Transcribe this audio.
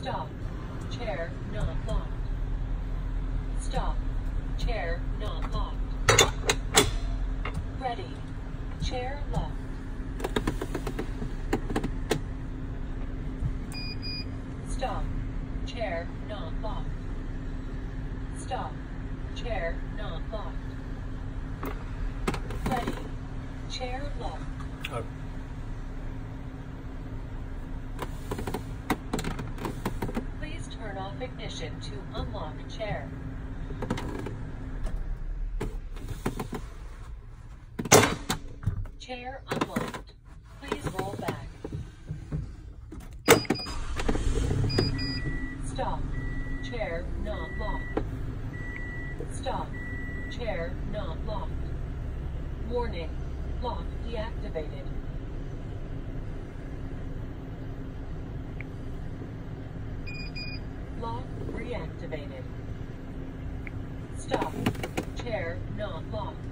Stop. Chair not locked. Stop. Chair not locked. Ready. Chair locked. Stop. Chair not locked. Stop. Chair not locked. Ready. Chair locked. Uh, ignition to unlock chair. Chair unlocked. Please roll back. Stop. Chair not locked. Stop. Chair not locked. Warning. Lock deactivated. Lock reactivated. Stop. Chair not locked.